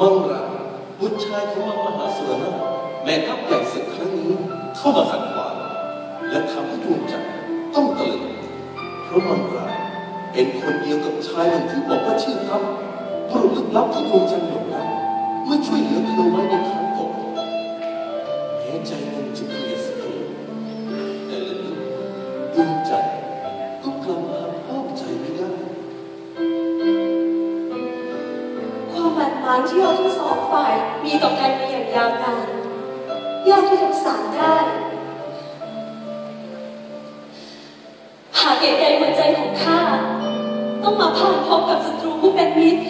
มังราบุตรชายของมังมหาสุรนะแม่ทัพใหญ่ศึกครั้งนี้เข้ามาขัดขวางและทำให้ดวงจันทร์ต้องตะลึงเพราะมังราเป็นคนเดียวกับชายคนที่บอกว่าชื่อทัพบุรุษลึกลับที่ดวงจันทร์ หางที่เราทั้งสองฝ่ายมีต่อกันมาอย่างยาวนานยากที่จะสานได้ หากเหตุใดหัวใจของข้าต้องมาพ่านพบกับศัตรูผู้เป็นมิตร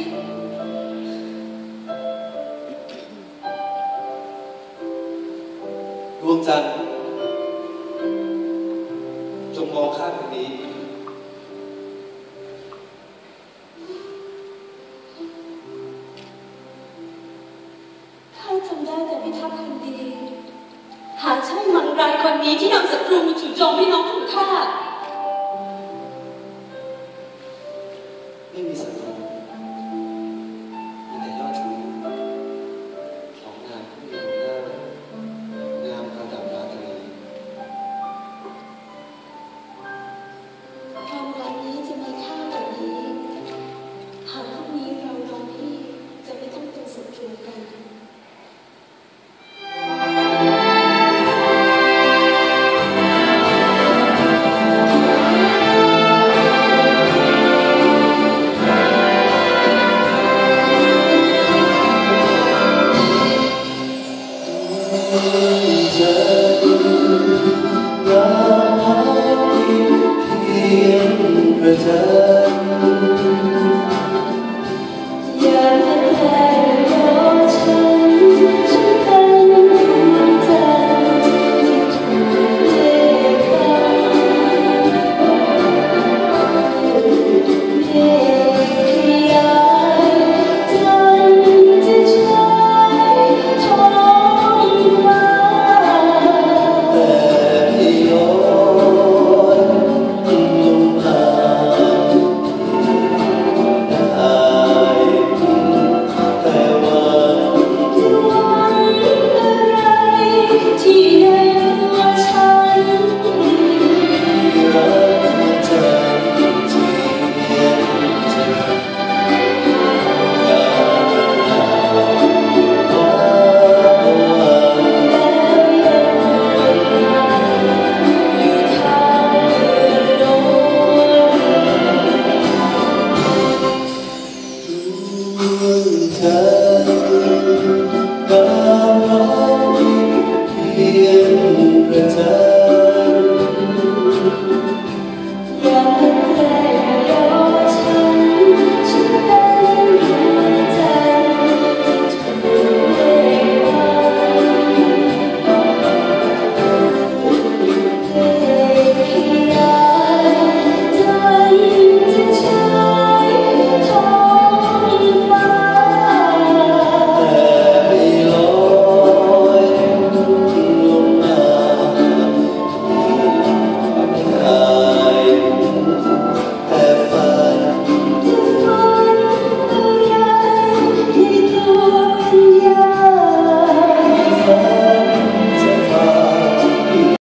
ดวงจันทร์จงมองข้าคน นี้ข้าจำได้แต่พิทักษ์คนดี หากใช่มังรายคนนี้ที่นำศัตรูมาจู่โจมพี่น้องของข้าไม่มีศัตรู อ